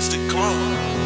is the club.